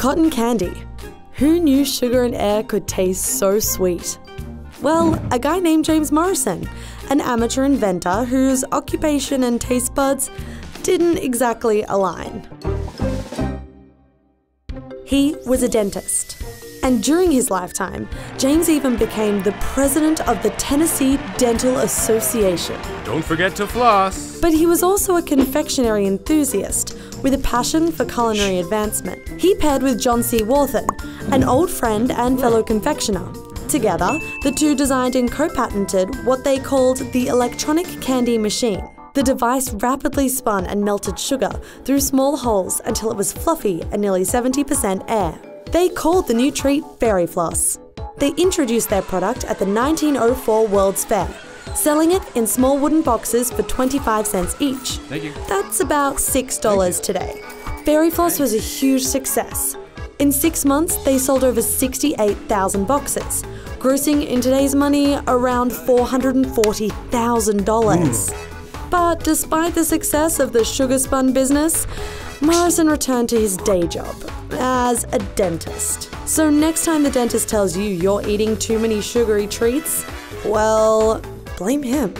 Cotton candy. Who knew sugar and air could taste so sweet? Well, a guy named James Morrison, an amateur inventor whose occupation and taste buds didn't exactly align. He was a dentist. And during his lifetime, James even became the president of the Tennessee Dental Association. Don't forget to floss. But he was also a confectionery enthusiast with a passion for culinary advancement. He paired with John C. Wharton, an old friend and fellow confectioner. Together, the two designed and co patented what they called the electronic candy machine. The device rapidly spun and melted sugar through small holes until it was fluffy and nearly 70% air. They called the new treat Fairy Floss. They introduced their product at the 1904 World's Fair, selling it in small wooden boxes for 25 cents each. Thank you. That's about $6 today. Fairy Floss was a huge success. In six months, they sold over 68,000 boxes, grossing in today's money around $440,000. Hmm. But despite the success of the sugar spun business, Morrison returned to his day job as a dentist. So next time the dentist tells you you're eating too many sugary treats, well, blame him.